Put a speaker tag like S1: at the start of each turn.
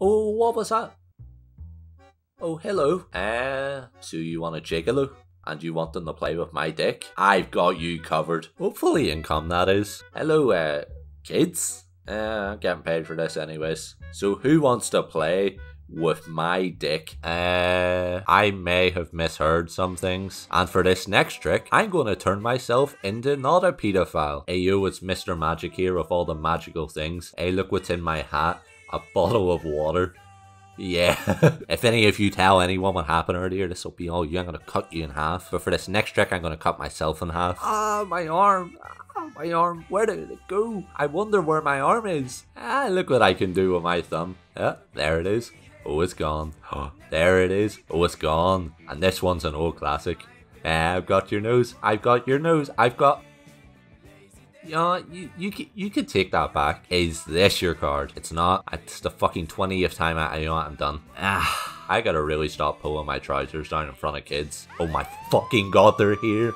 S1: Oh, what was that? Oh, hello. Uh, so you want a gigolo? And you want them to play with my dick? I've got you covered. Hopefully income, that is. Hello, uh, kids? Uh, I'm getting paid for this anyways. So who wants to play with my dick. Uh, I may have misheard some things. And for this next trick, I'm going to turn myself into not a pedophile. Hey yo, it's Mr. Magic here with all the magical things. Hey, look what's in my hat. A bottle of water. Yeah. if any of you tell anyone what happened earlier, this will be all you. I'm going to cut you in half. But for this next trick, I'm going to cut myself in half. Ah, my arm. Ah, my arm. Where did it go? I wonder where my arm is. Ah, look what I can do with my thumb. Yeah, there it is. Oh, it's gone. Oh, there it is. Oh, it's gone. And this one's an old classic. I've got your nose. I've got your nose. I've got. Yeah, you you you, you could take that back. Is this your card? It's not. It's the fucking twentieth time I, you know what, I'm done. Ah, I gotta really stop pulling my trousers down in front of kids. Oh my fucking god, they're here.